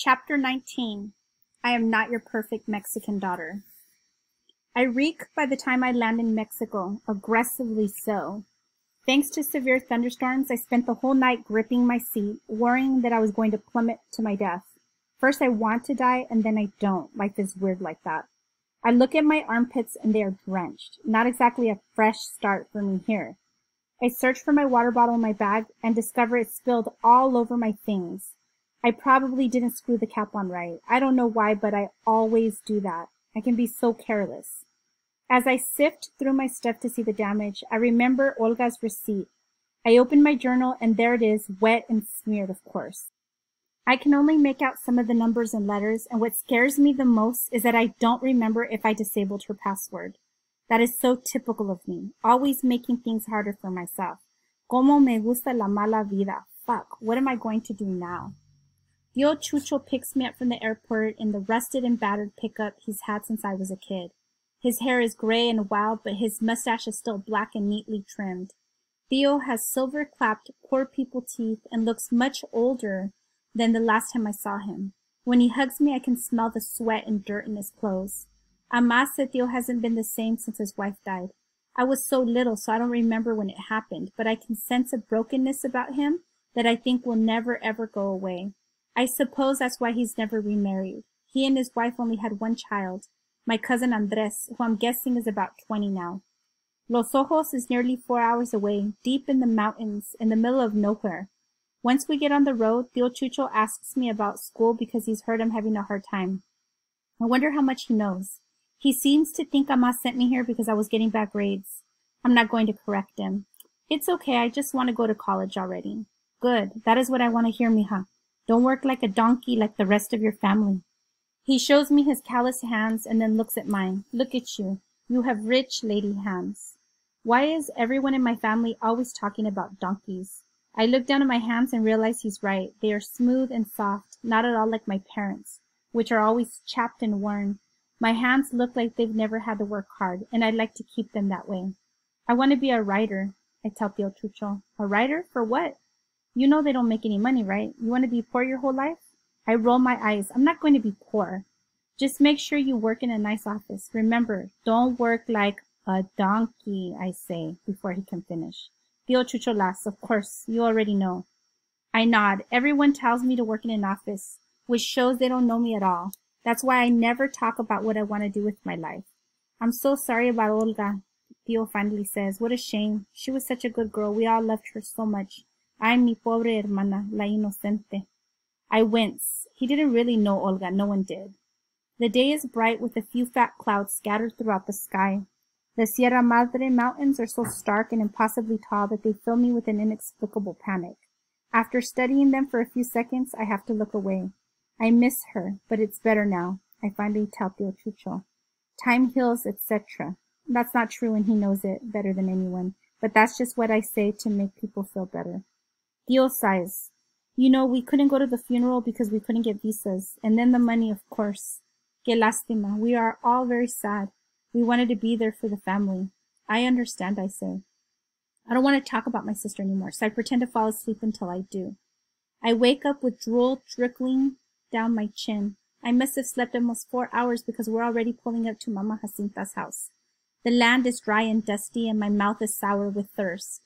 Chapter 19 I Am Not Your Perfect Mexican Daughter. I reek by the time I land in Mexico, aggressively so. Thanks to severe thunderstorms, I spent the whole night gripping my seat, worrying that I was going to plummet to my death. First I want to die, and then I don't. Life is weird like that. I look at my armpits and they are drenched. Not exactly a fresh start for me here. I search for my water bottle in my bag and discover it spilled all over my things. I probably didn't screw the cap on right. I don't know why, but I always do that. I can be so careless. As I sift through my stuff to see the damage, I remember Olga's receipt. I open my journal and there it is, wet and smeared, of course. I can only make out some of the numbers and letters, and what scares me the most is that I don't remember if I disabled her password. That is so typical of me, always making things harder for myself. Como me gusta la mala vida. Fuck, what am I going to do now? Tío Chucho picks me up from the airport in the rusted and battered pickup he's had since I was a kid. His hair is gray and wild, but his mustache is still black and neatly trimmed. Tío has silver-clapped, poor people teeth and looks much older than the last time I saw him. When he hugs me, I can smell the sweat and dirt in his clothes. Amas said Tío hasn't been the same since his wife died. I was so little, so I don't remember when it happened, but I can sense a brokenness about him that I think will never ever go away. I suppose that's why he's never remarried. He and his wife only had one child, my cousin Andres, who I'm guessing is about 20 now. Los Ojos is nearly four hours away, deep in the mountains, in the middle of nowhere. Once we get on the road, Tío Chucho asks me about school because he's heard I'm having a hard time. I wonder how much he knows. He seems to think Ama sent me here because I was getting bad grades. I'm not going to correct him. It's okay, I just want to go to college already. Good, that is what I want to hear, mija. Don't work like a donkey like the rest of your family. He shows me his callous hands and then looks at mine. Look at you. You have rich lady hands. Why is everyone in my family always talking about donkeys? I look down at my hands and realize he's right. They are smooth and soft, not at all like my parents, which are always chapped and worn. My hands look like they've never had to work hard, and I'd like to keep them that way. I want to be a writer, I tell Tío Chucho. A writer? For what? You know they don't make any money, right? You want to be poor your whole life? I roll my eyes. I'm not going to be poor. Just make sure you work in a nice office. Remember, don't work like a donkey, I say, before he can finish. Tío Chucho laughs. Of course, you already know. I nod. Everyone tells me to work in an office, which shows they don't know me at all. That's why I never talk about what I want to do with my life. I'm so sorry about Olga, Tío finally says. What a shame. She was such a good girl. We all loved her so much. Ay, mi pobre hermana, la inocente. I wince. He didn't really know Olga. No one did. The day is bright with a few fat clouds scattered throughout the sky. The Sierra Madre mountains are so stark and impossibly tall that they fill me with an inexplicable panic. After studying them for a few seconds, I have to look away. I miss her, but it's better now. I finally tell Tío Time heals, etc. That's not true and he knows it better than anyone, but that's just what I say to make people feel better. Tío sighs. You know, we couldn't go to the funeral because we couldn't get visas. And then the money, of course. Que lástima. We are all very sad. We wanted to be there for the family. I understand, I say. I don't want to talk about my sister anymore, so I pretend to fall asleep until I do. I wake up with drool trickling down my chin. I must have slept almost four hours because we're already pulling up to Mama Jacinta's house. The land is dry and dusty, and my mouth is sour with thirst.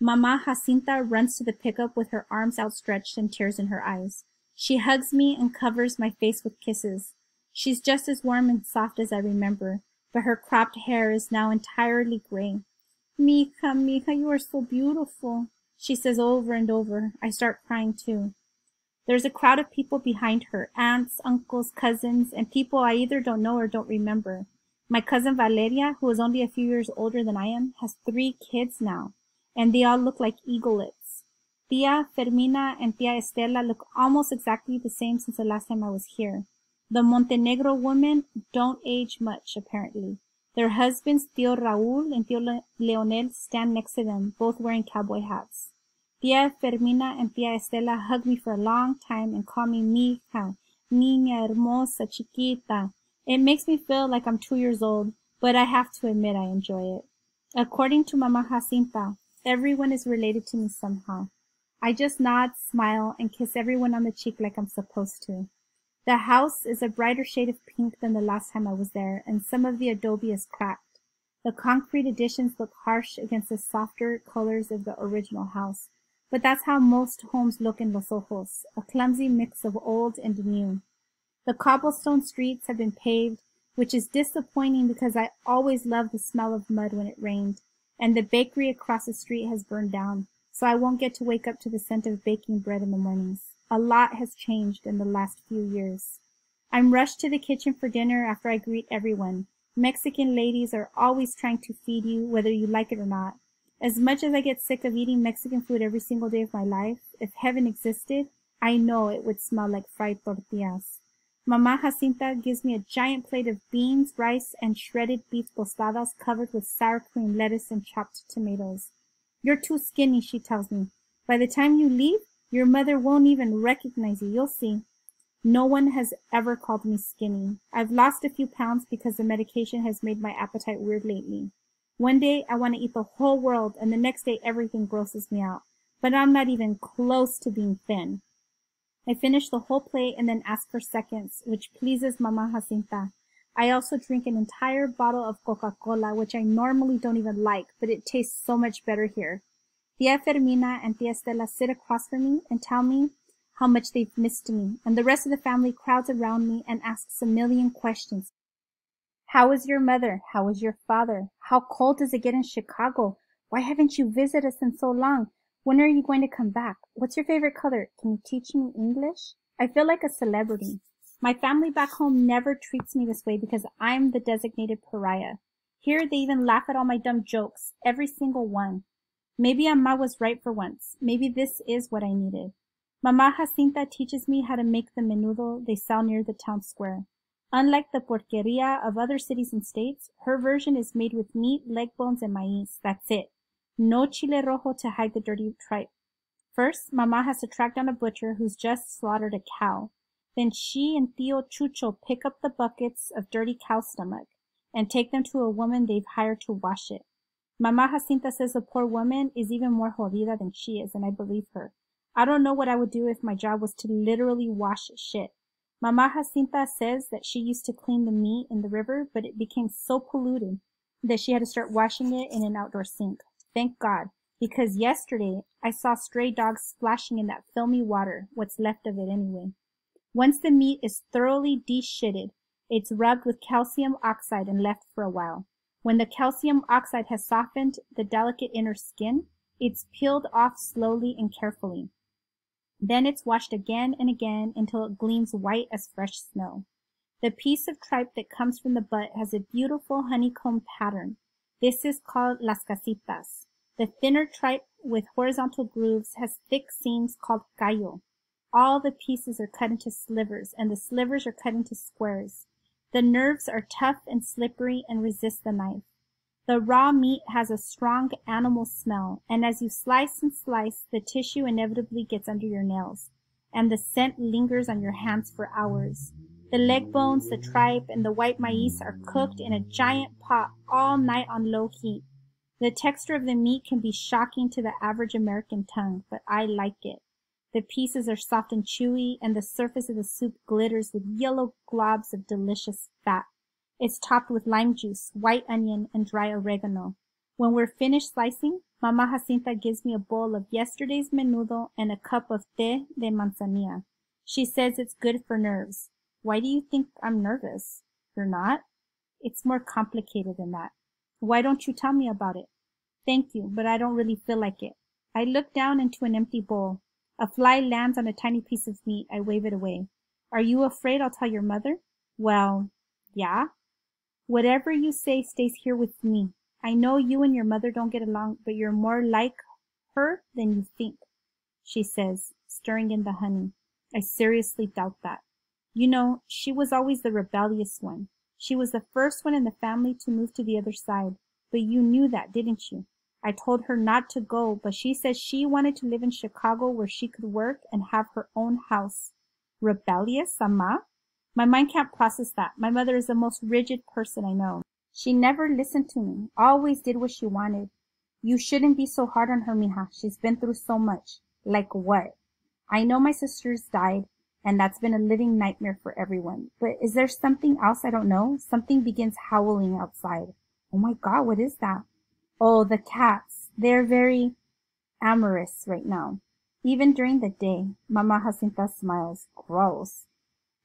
Mama Jacinta runs to the pickup with her arms outstretched and tears in her eyes. She hugs me and covers my face with kisses. She's just as warm and soft as I remember, but her cropped hair is now entirely gray. Mija, mija, you are so beautiful, she says over and over. I start crying too. There's a crowd of people behind her, aunts, uncles, cousins, and people I either don't know or don't remember. My cousin Valeria, who is only a few years older than I am, has three kids now and they all look like eaglets. Tia Fermina and Tia Estela look almost exactly the same since the last time I was here. The Montenegro women don't age much, apparently. Their husbands, Tio Raúl and Tio Leonel, stand next to them, both wearing cowboy hats. Tia Fermina and Tia Estela hug me for a long time and call me mija, niña hermosa, chiquita. It makes me feel like I'm two years old, but I have to admit I enjoy it. According to Mama Jacinta, Everyone is related to me somehow. I just nod, smile, and kiss everyone on the cheek like I'm supposed to. The house is a brighter shade of pink than the last time I was there, and some of the adobe is cracked. The concrete additions look harsh against the softer colors of the original house, but that's how most homes look in Los Ojos, a clumsy mix of old and new. The cobblestone streets have been paved, which is disappointing because I always loved the smell of mud when it rained, and the bakery across the street has burned down, so I won't get to wake up to the scent of baking bread in the mornings. A lot has changed in the last few years. I'm rushed to the kitchen for dinner after I greet everyone. Mexican ladies are always trying to feed you, whether you like it or not. As much as I get sick of eating Mexican food every single day of my life, if heaven existed, I know it would smell like fried tortillas. Mama Jacinta gives me a giant plate of beans, rice, and shredded beef tostadas covered with sour cream, lettuce, and chopped tomatoes. You're too skinny, she tells me. By the time you leave, your mother won't even recognize you. You'll see. No one has ever called me skinny. I've lost a few pounds because the medication has made my appetite weird lately. One day I want to eat the whole world and the next day everything grosses me out. But I'm not even close to being thin. I finish the whole plate and then ask for seconds, which pleases Mama Jacinta. I also drink an entire bottle of Coca-Cola, which I normally don't even like, but it tastes so much better here. Tia Fermina and Tia Estela sit across from me and tell me how much they've missed me, and the rest of the family crowds around me and asks a million questions. How is your mother? How is your father? How cold does it get in Chicago? Why haven't you visited us in so long? When are you going to come back? What's your favorite color? Can you teach me English? I feel like a celebrity. My family back home never treats me this way because I'm the designated pariah. Here they even laugh at all my dumb jokes, every single one. Maybe Ama was right for once. Maybe this is what I needed. Mama Jacinta teaches me how to make the menudo they sell near the town square. Unlike the porqueria of other cities and states, her version is made with meat, leg bones, and maize. That's it. No chile rojo to hide the dirty tripe. First, Mama has to track down a butcher who's just slaughtered a cow. Then she and Tio Chucho pick up the buckets of dirty cow stomach and take them to a woman they've hired to wash it. Mama Jacinta says the poor woman is even more jodida than she is, and I believe her. I don't know what I would do if my job was to literally wash shit. Mama Jacinta says that she used to clean the meat in the river, but it became so polluted that she had to start washing it in an outdoor sink. Thank God, because yesterday I saw stray dogs splashing in that filmy water, what's left of it anyway. Once the meat is thoroughly de-shitted, it's rubbed with calcium oxide and left for a while. When the calcium oxide has softened the delicate inner skin, it's peeled off slowly and carefully. Then it's washed again and again until it gleams white as fresh snow. The piece of tripe that comes from the butt has a beautiful honeycomb pattern. This is called las casitas. The thinner tripe with horizontal grooves has thick seams called callo. All the pieces are cut into slivers, and the slivers are cut into squares. The nerves are tough and slippery and resist the knife. The raw meat has a strong animal smell, and as you slice and slice, the tissue inevitably gets under your nails, and the scent lingers on your hands for hours. The leg bones, the tripe, and the white maize are cooked in a giant pot all night on low heat. The texture of the meat can be shocking to the average American tongue, but I like it. The pieces are soft and chewy, and the surface of the soup glitters with yellow globs of delicious fat. It's topped with lime juice, white onion, and dry oregano. When we're finished slicing, Mama Jacinta gives me a bowl of yesterday's menudo and a cup of té de manzanilla. She says it's good for nerves. Why do you think I'm nervous? You're not? It's more complicated than that. Why don't you tell me about it? Thank you, but I don't really feel like it. I look down into an empty bowl. A fly lands on a tiny piece of meat. I wave it away. Are you afraid I'll tell your mother? Well, yeah. Whatever you say stays here with me. I know you and your mother don't get along, but you're more like her than you think, she says, stirring in the honey. I seriously doubt that. You know, she was always the rebellious one. She was the first one in the family to move to the other side, but you knew that, didn't you? I told her not to go, but she said she wanted to live in Chicago where she could work and have her own house. Rebellious, Ama? My mind can't process that. My mother is the most rigid person I know. She never listened to me, always did what she wanted. You shouldn't be so hard on her, mija. She's been through so much. Like what? I know my sisters died, and that's been a living nightmare for everyone. But is there something else I don't know? Something begins howling outside. Oh my god, what is that? Oh, the cats. They're very amorous right now. Even during the day, Mama Jacinta smiles. Gross.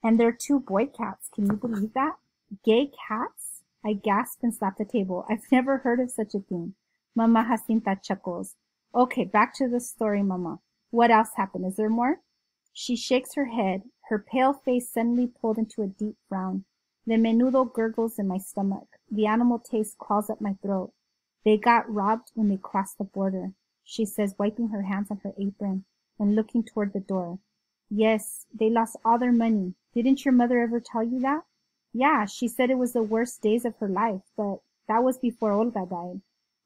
And they're two boy cats. Can you believe that? Gay cats? I gasp and slap the table. I've never heard of such a thing. Mama Jacinta chuckles. Okay, back to the story, Mama. What else happened? Is there more? She shakes her head, her pale face suddenly pulled into a deep frown. The menudo gurgles in my stomach. The animal taste crawls up my throat. They got robbed when they crossed the border, she says, wiping her hands on her apron and looking toward the door. Yes, they lost all their money. Didn't your mother ever tell you that? Yeah, she said it was the worst days of her life, but that was before Olga died.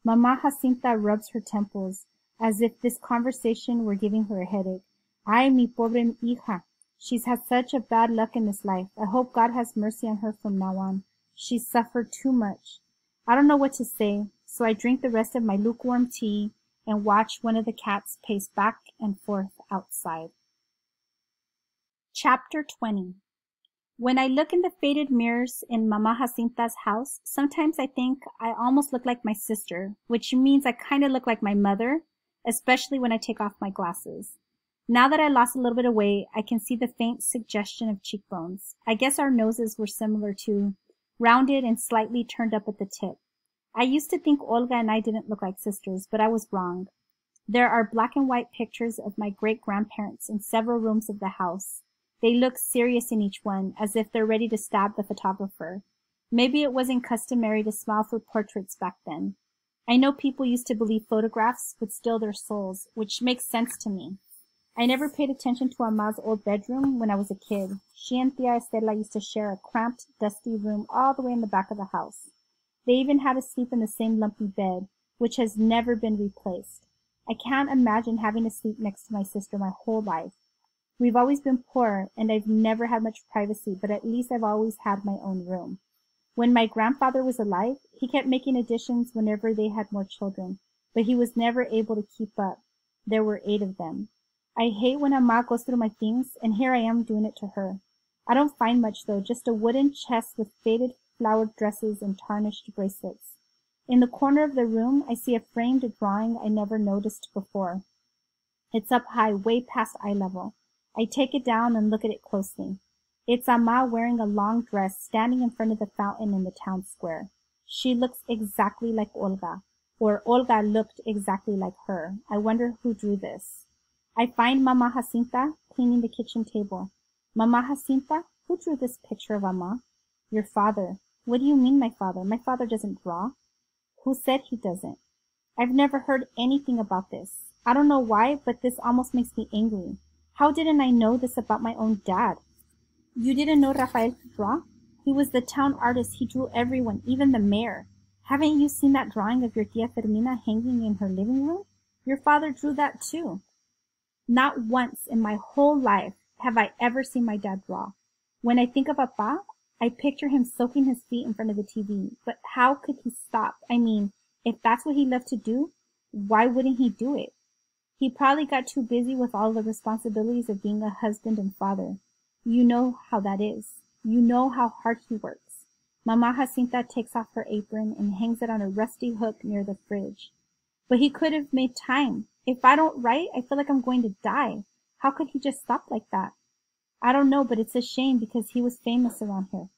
Mamá Jacinta rubs her temples, as if this conversation were giving her a headache. Ay, mi pobre hija. She's had such a bad luck in this life. I hope God has mercy on her from now on. She's suffered too much. I don't know what to say, so I drink the rest of my lukewarm tea and watch one of the cats pace back and forth outside. Chapter 20 When I look in the faded mirrors in Mama Jacinta's house, sometimes I think I almost look like my sister, which means I kind of look like my mother, especially when I take off my glasses. Now that I lost a little bit of weight, I can see the faint suggestion of cheekbones. I guess our noses were similar too, rounded and slightly turned up at the tip. I used to think Olga and I didn't look like sisters, but I was wrong. There are black and white pictures of my great grandparents in several rooms of the house. They look serious in each one, as if they're ready to stab the photographer. Maybe it wasn't customary to smile for portraits back then. I know people used to believe photographs would steal their souls, which makes sense to me. I never paid attention to Ama's old bedroom when I was a kid. She and Tia Estela used to share a cramped, dusty room all the way in the back of the house. They even had to sleep in the same lumpy bed, which has never been replaced. I can't imagine having to sleep next to my sister my whole life. We've always been poor, and I've never had much privacy, but at least I've always had my own room. When my grandfather was alive, he kept making additions whenever they had more children, but he was never able to keep up. There were eight of them. I hate when Ama goes through my things, and here I am doing it to her. I don't find much though, just a wooden chest with faded flowered dresses and tarnished bracelets. In the corner of the room I see a framed drawing I never noticed before. It's up high, way past eye level. I take it down and look at it closely. It's Ama wearing a long dress standing in front of the fountain in the town square. She looks exactly like Olga, or Olga looked exactly like her. I wonder who drew this. I find Mama Jacinta cleaning the kitchen table. Mama Jacinta, who drew this picture of Ama? Your father. What do you mean, my father? My father doesn't draw. Who said he doesn't? I've never heard anything about this. I don't know why, but this almost makes me angry. How didn't I know this about my own dad? You didn't know Rafael could draw? He was the town artist. He drew everyone, even the mayor. Haven't you seen that drawing of your tia Fermina hanging in her living room? Your father drew that too. Not once in my whole life have I ever seen my dad draw. When I think of Papa, I picture him soaking his feet in front of the TV, but how could he stop? I mean, if that's what he loved to do, why wouldn't he do it? He probably got too busy with all the responsibilities of being a husband and father. You know how that is. You know how hard he works. Mama Jacinta takes off her apron and hangs it on a rusty hook near the fridge. But he could have made time. If I don't write, I feel like I'm going to die. How could he just stop like that? I don't know, but it's a shame because he was famous around here.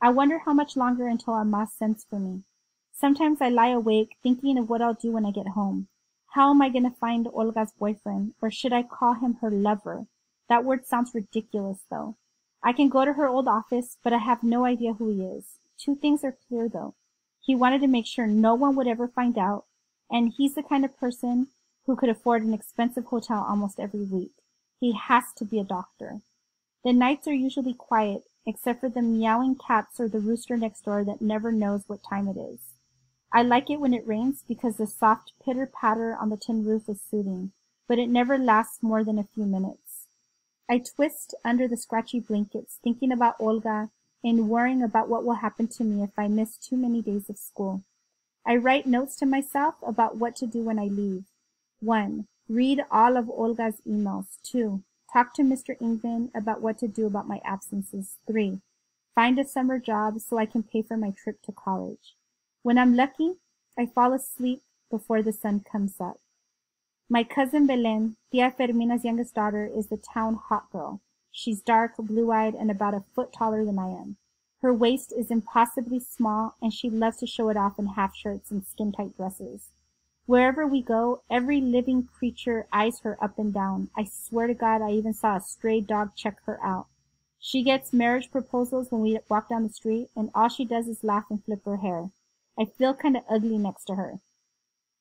I wonder how much longer until Ama sends for me. Sometimes I lie awake thinking of what I'll do when I get home. How am I going to find Olga's boyfriend, or should I call him her lover? That word sounds ridiculous, though. I can go to her old office, but I have no idea who he is. Two things are clear, though. He wanted to make sure no one would ever find out, and he's the kind of person who could afford an expensive hotel almost every week. He has to be a doctor. The nights are usually quiet, except for the meowing cats or the rooster next door that never knows what time it is. I like it when it rains because the soft pitter-patter on the tin roof is soothing, but it never lasts more than a few minutes. I twist under the scratchy blankets, thinking about Olga and worrying about what will happen to me if I miss too many days of school. I write notes to myself about what to do when I leave. 1. Read all of Olga's emails. 2. Talk to Mr. Ingman about what to do about my absences. 3. Find a summer job so I can pay for my trip to college. When I'm lucky, I fall asleep before the sun comes up. My cousin Belen, Tia Fermina's youngest daughter, is the town hot girl. She's dark, blue-eyed, and about a foot taller than I am. Her waist is impossibly small, and she loves to show it off in half shirts and skin-tight dresses. Wherever we go, every living creature eyes her up and down. I swear to God, I even saw a stray dog check her out. She gets marriage proposals when we walk down the street, and all she does is laugh and flip her hair. I feel kind of ugly next to her.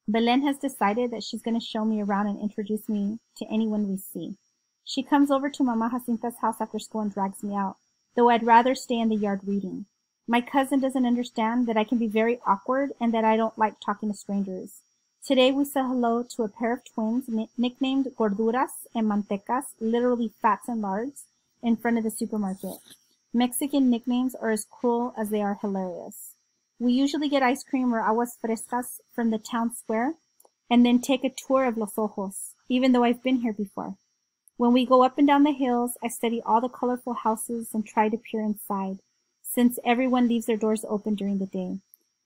Belen has decided that she's going to show me around and introduce me to anyone we see. She comes over to Mama Jacinta's house after school and drags me out, though I'd rather stay in the yard reading. My cousin doesn't understand that I can be very awkward and that I don't like talking to strangers. Today we said hello to a pair of twins nicknamed Gorduras and Mantecas, literally fats and lards, in front of the supermarket. Mexican nicknames are as cruel as they are hilarious. We usually get ice cream or aguas frescas from the town square and then take a tour of Los Ojos, even though I've been here before. When we go up and down the hills, I study all the colorful houses and try to peer inside, since everyone leaves their doors open during the day.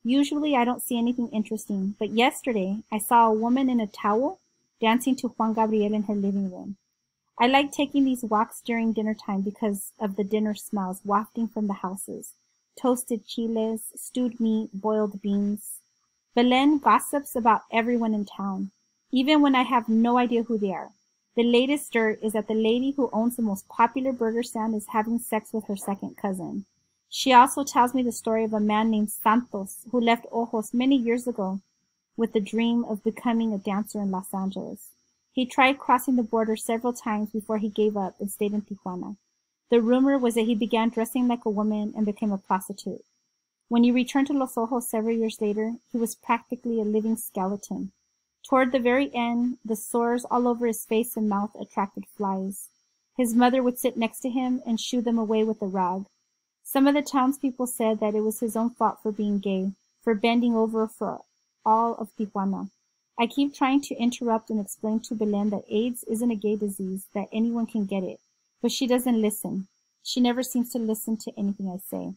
Usually I don't see anything interesting, but yesterday I saw a woman in a towel dancing to Juan Gabriel in her living room. I like taking these walks during dinner time because of the dinner smells wafting from the houses. Toasted chiles, stewed meat, boiled beans. Belen gossips about everyone in town, even when I have no idea who they are. The latest dirt is that the lady who owns the most popular burger stand is having sex with her second cousin. She also tells me the story of a man named Santos who left Ojos many years ago with the dream of becoming a dancer in Los Angeles. He tried crossing the border several times before he gave up and stayed in Tijuana. The rumor was that he began dressing like a woman and became a prostitute. When he returned to Los Ojos several years later, he was practically a living skeleton. Toward the very end, the sores all over his face and mouth attracted flies. His mother would sit next to him and shoo them away with a rag. Some of the townspeople said that it was his own fault for being gay, for bending over for all of Tijuana. I keep trying to interrupt and explain to Belen that AIDS isn't a gay disease, that anyone can get it, but she doesn't listen. She never seems to listen to anything I say.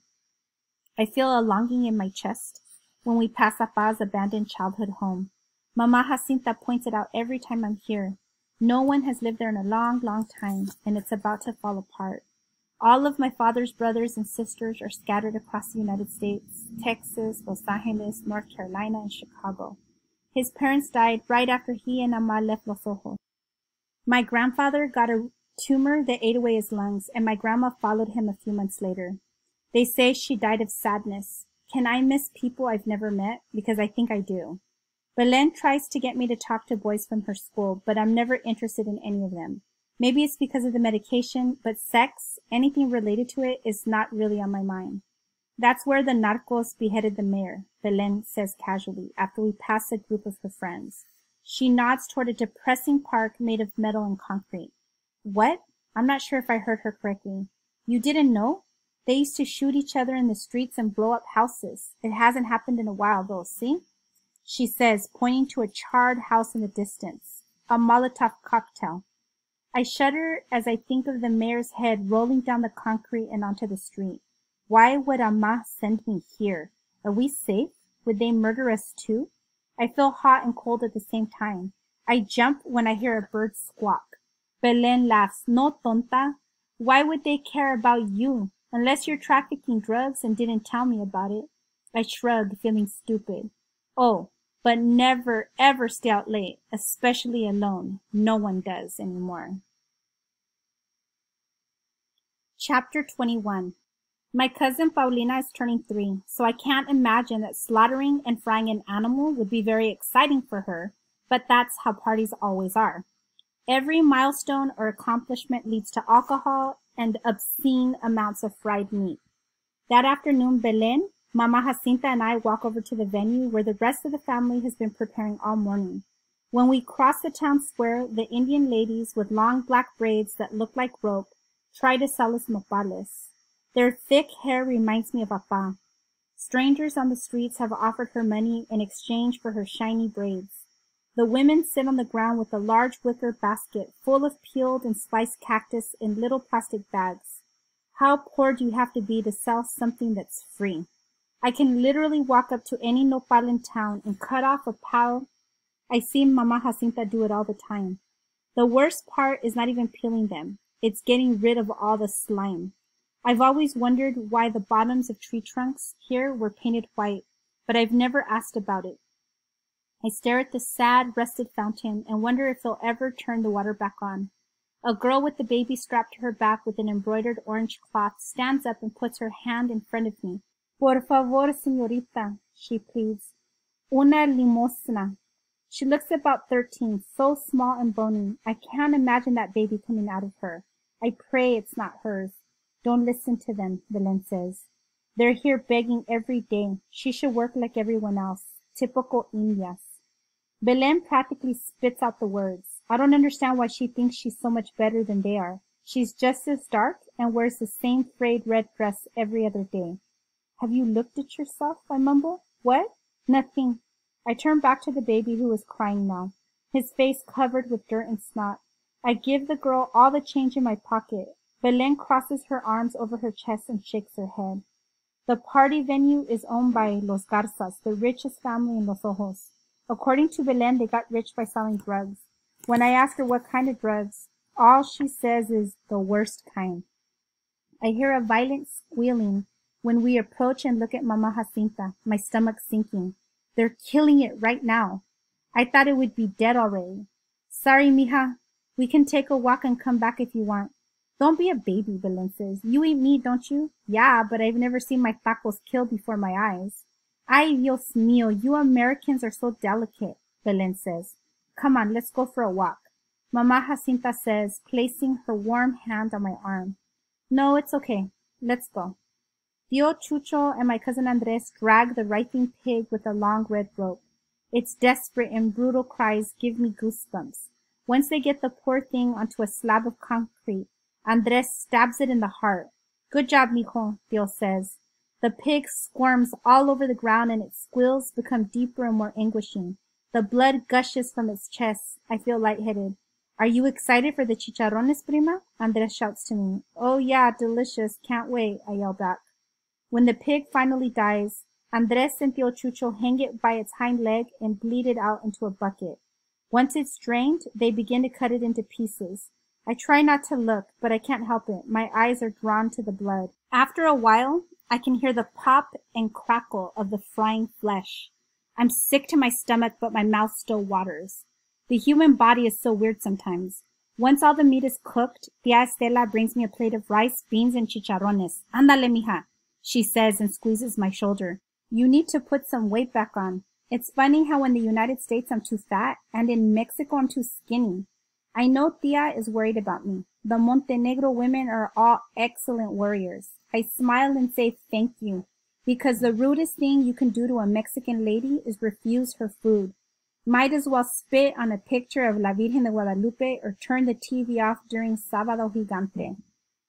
I feel a longing in my chest when we pass Apa's abandoned childhood home. Mama Jacinta points it out every time I'm here. No one has lived there in a long, long time, and it's about to fall apart. All of my father's brothers and sisters are scattered across the United States, Texas, Los Angeles, North Carolina, and Chicago. His parents died right after he and Ama left Los Ojos. My grandfather got a tumor that ate away his lungs, and my grandma followed him a few months later. They say she died of sadness. Can I miss people I've never met? Because I think I do. Belen tries to get me to talk to boys from her school, but I'm never interested in any of them. Maybe it's because of the medication, but sex, anything related to it, is not really on my mind. That's where the narcos beheaded the mayor, Belen says casually, after we pass a group of her friends. She nods toward a depressing park made of metal and concrete. What? I'm not sure if I heard her correctly. You didn't know? They used to shoot each other in the streets and blow up houses. It hasn't happened in a while, though, see? She says, pointing to a charred house in the distance. A Molotov cocktail. I shudder as I think of the mayor's head rolling down the concrete and onto the street. Why would Ama send me here? Are we safe? Would they murder us too? I feel hot and cold at the same time. I jump when I hear a bird squawk. Belen laughs. No, tonta. Why would they care about you? Unless you're trafficking drugs and didn't tell me about it. I shrug, feeling stupid. Oh, but never ever stay out late, especially alone. No one does anymore. Chapter 21 My cousin Paulina is turning three, so I can't imagine that slaughtering and frying an animal would be very exciting for her, but that's how parties always are. Every milestone or accomplishment leads to alcohol and obscene amounts of fried meat. That afternoon, Belen, Mama Jacinta and I walk over to the venue where the rest of the family has been preparing all morning. When we cross the town square, the Indian ladies with long black braids that look like rope try to sell us nopales. Their thick hair reminds me of Apa. Strangers on the streets have offered her money in exchange for her shiny braids. The women sit on the ground with a large wicker basket full of peeled and spiced cactus in little plastic bags. How poor do you have to be to sell something that's free? I can literally walk up to any nopal in town and cut off a pal. I see Mama Jacinta do it all the time. The worst part is not even peeling them. It's getting rid of all the slime. I've always wondered why the bottoms of tree trunks here were painted white, but I've never asked about it. I stare at the sad, rusted fountain and wonder if they'll ever turn the water back on. A girl with the baby strapped to her back with an embroidered orange cloth stands up and puts her hand in front of me. Por favor, señorita, she pleads. Una limosna. She looks about thirteen, so small and bony. I can't imagine that baby coming out of her. I pray it's not hers. Don't listen to them, Belen says. They're here begging every day. She should work like everyone else. Typical Indias. Belen practically spits out the words. I don't understand why she thinks she's so much better than they are. She's just as dark and wears the same frayed red dress every other day. Have you looked at yourself? I mumble. What? Nothing. I turn back to the baby who is crying now, his face covered with dirt and snot. I give the girl all the change in my pocket. Belen crosses her arms over her chest and shakes her head. The party venue is owned by Los Garzas, the richest family in Los Ojos. According to Belen, they got rich by selling drugs. When I ask her what kind of drugs, all she says is the worst kind. I hear a violent squealing when we approach and look at Mama Jacinta, my stomach sinking. They're killing it right now. I thought it would be dead already. Sorry, mija. We can take a walk and come back if you want. Don't be a baby, Belen says. You eat meat, don't you? Yeah, but I've never seen my tacos killed before my eyes. Ay, Dios mío, you Americans are so delicate, Belen says. Come on, let's go for a walk. Mama Jacinta says, placing her warm hand on my arm. No, it's okay. Let's go. Tio Chucho and my cousin Andres drag the writhing pig with a long red rope. Its desperate and brutal cries give me goosebumps. Once they get the poor thing onto a slab of concrete, Andres stabs it in the heart. Good job, mijo, Tio says. The pig squirms all over the ground and its squeals become deeper and more anguishing. The blood gushes from its chest. I feel lightheaded. Are you excited for the chicharrones, prima? Andres shouts to me. Oh yeah, delicious. Can't wait, I yell back. When the pig finally dies, Andres and Tio Chucho hang it by its hind leg and bleed it out into a bucket. Once it's drained, they begin to cut it into pieces. I try not to look, but I can't help it. My eyes are drawn to the blood. After a while, I can hear the pop and crackle of the frying flesh. I'm sick to my stomach, but my mouth still waters. The human body is so weird sometimes. Once all the meat is cooked, Tia Estela brings me a plate of rice, beans, and chicharrones. Ándale, mija, she says and squeezes my shoulder. You need to put some weight back on. It's funny how in the United States I'm too fat, and in Mexico I'm too skinny. I know Tia is worried about me. The Montenegro women are all excellent warriors. I smile and say thank you, because the rudest thing you can do to a Mexican lady is refuse her food. Might as well spit on a picture of La Virgen de Guadalupe or turn the TV off during Sábado Gigante.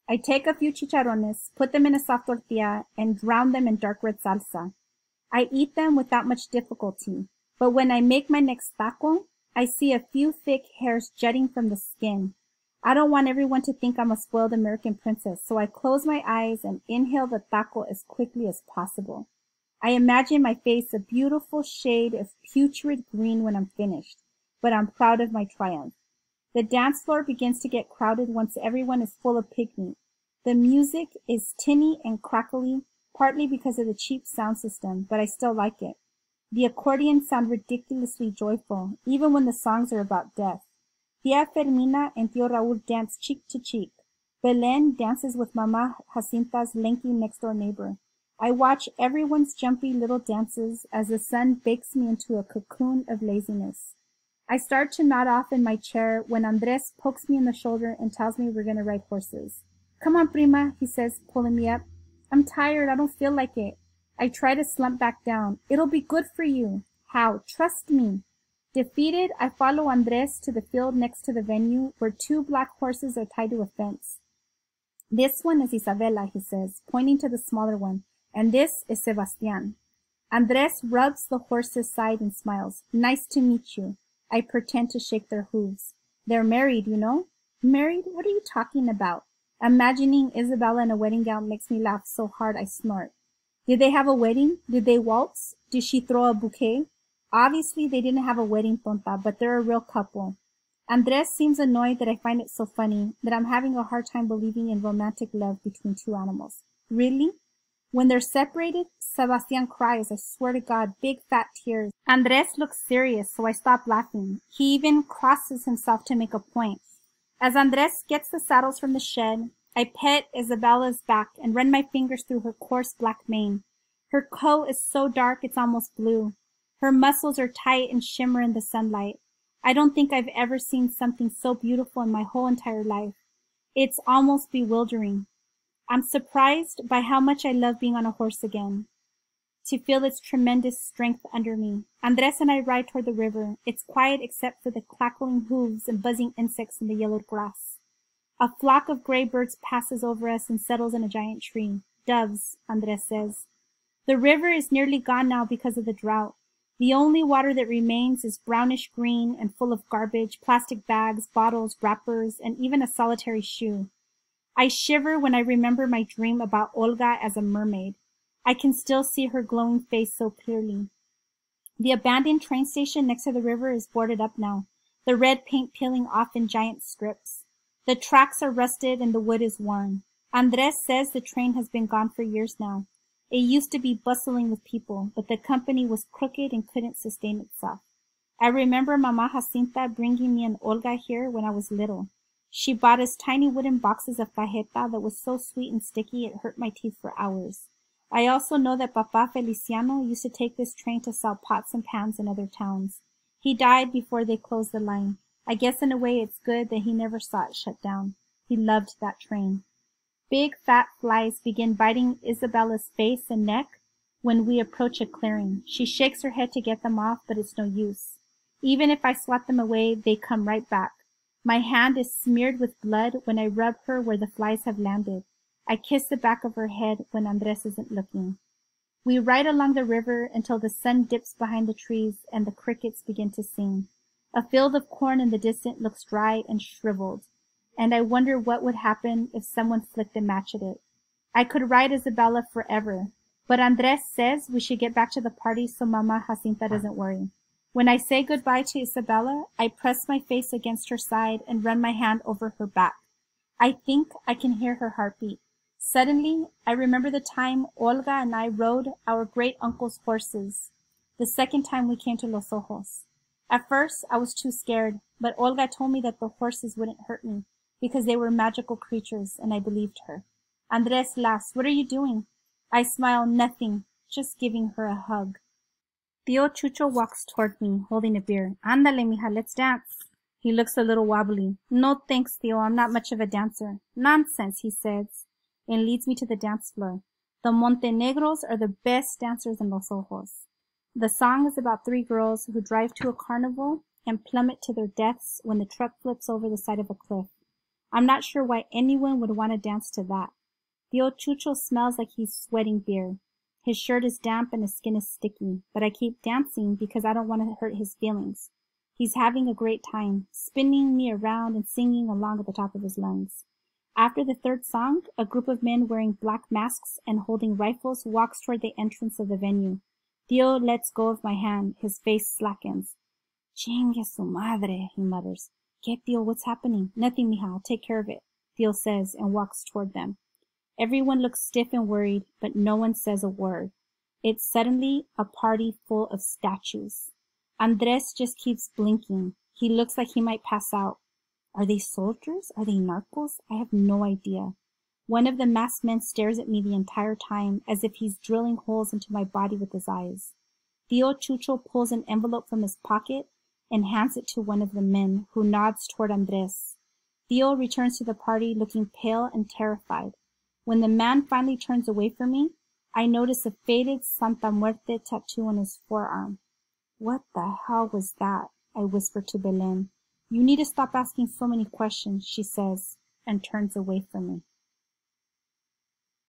I take a few chicharrones, put them in a soft tortilla, and drown them in dark red salsa. I eat them without much difficulty, but when I make my next taco, I see a few thick hairs jutting from the skin. I don't want everyone to think I'm a spoiled American princess, so I close my eyes and inhale the taco as quickly as possible. I imagine my face a beautiful shade of putrid green when I'm finished, but I'm proud of my triumph. The dance floor begins to get crowded once everyone is full of pig meat. The music is tinny and crackly, partly because of the cheap sound system, but I still like it. The accordions sound ridiculously joyful, even when the songs are about death. Tia Fermina and Tio Raúl dance cheek to cheek. Belen dances with Mama Jacinta's lanky next-door neighbor. I watch everyone's jumpy little dances as the sun bakes me into a cocoon of laziness. I start to nod off in my chair when Andres pokes me in the shoulder and tells me we're going to ride horses. Come on, prima, he says, pulling me up. I'm tired. I don't feel like it. I try to slump back down. It'll be good for you. How? Trust me. Defeated, I follow Andres to the field next to the venue where two black horses are tied to a fence. This one is Isabella, he says, pointing to the smaller one, and this is Sebastian. Andres rubs the horse's side and smiles. Nice to meet you. I pretend to shake their hooves. They're married, you know. Married? What are you talking about? Imagining Isabella in a wedding gown makes me laugh so hard I snort. Did they have a wedding? Did they waltz? Did she throw a bouquet? Obviously, they didn't have a wedding, Tonta, but they're a real couple. Andres seems annoyed that I find it so funny, that I'm having a hard time believing in romantic love between two animals. Really? When they're separated, Sebastian cries, I swear to God, big fat tears. Andres looks serious, so I stop laughing. He even crosses himself to make a point. As Andres gets the saddles from the shed, I pet Isabella's back and run my fingers through her coarse black mane. Her coat is so dark it's almost blue. Her muscles are tight and shimmer in the sunlight. I don't think I've ever seen something so beautiful in my whole entire life. It's almost bewildering. I'm surprised by how much I love being on a horse again, to feel its tremendous strength under me. Andres and I ride toward the river. It's quiet except for the clackling hooves and buzzing insects in the yellowed grass. A flock of gray birds passes over us and settles in a giant tree. Doves, Andres says. The river is nearly gone now because of the drought. The only water that remains is brownish green and full of garbage, plastic bags, bottles, wrappers, and even a solitary shoe. I shiver when I remember my dream about Olga as a mermaid. I can still see her glowing face so clearly. The abandoned train station next to the river is boarded up now, the red paint peeling off in giant strips. The tracks are rusted and the wood is worn. Andres says the train has been gone for years now. It used to be bustling with people, but the company was crooked and couldn't sustain itself. I remember Mama Jacinta bringing me an Olga here when I was little. She bought us tiny wooden boxes of cajeta that was so sweet and sticky it hurt my teeth for hours. I also know that Papa Feliciano used to take this train to sell pots and pans in other towns. He died before they closed the line. I guess in a way it's good that he never saw it shut down. He loved that train. Big fat flies begin biting Isabella's face and neck when we approach a clearing. She shakes her head to get them off, but it's no use. Even if I swat them away, they come right back. My hand is smeared with blood when I rub her where the flies have landed. I kiss the back of her head when Andres isn't looking. We ride along the river until the sun dips behind the trees and the crickets begin to sing. A field of corn in the distance looks dry and shriveled, and I wonder what would happen if someone flicked a match at it. I could ride Isabella forever, but Andres says we should get back to the party so Mama Jacinta doesn't worry. When I say goodbye to Isabella, I press my face against her side and run my hand over her back. I think I can hear her heartbeat. Suddenly, I remember the time Olga and I rode our great uncle's horses, the second time we came to Los Ojos. At first, I was too scared, but Olga told me that the horses wouldn't hurt me because they were magical creatures, and I believed her. Andres laughs. What are you doing? I smile. Nothing. Just giving her a hug. Tio Chucho walks toward me, holding a beer. Ándale, mija, let's dance. He looks a little wobbly. No thanks, Tio, I'm not much of a dancer. Nonsense, he says, and leads me to the dance floor. The Montenegros are the best dancers in Los Ojos. The song is about three girls who drive to a carnival and plummet to their deaths when the truck flips over the side of a cliff. I'm not sure why anyone would want to dance to that. The old Chucho smells like he's sweating beer. His shirt is damp and his skin is sticky, but I keep dancing because I don't want to hurt his feelings. He's having a great time, spinning me around and singing along at the top of his lungs. After the third song, a group of men wearing black masks and holding rifles walks toward the entrance of the venue. Tío lets go of my hand. His face slackens. Chingue su madre, he mutters. ¿Qué, Tio? What's happening? Nothing, mija. I'll take care of it, Tío says and walks toward them. Everyone looks stiff and worried, but no one says a word. It's suddenly a party full of statues. Andres just keeps blinking. He looks like he might pass out. Are they soldiers? Are they narcos? I have no idea. One of the masked men stares at me the entire time as if he's drilling holes into my body with his eyes. Tio Chucho pulls an envelope from his pocket and hands it to one of the men, who nods toward Andres. Tio returns to the party looking pale and terrified. When the man finally turns away from me, I notice a faded Santa Muerte tattoo on his forearm. What the hell was that? I whisper to Belen. You need to stop asking so many questions, she says, and turns away from me.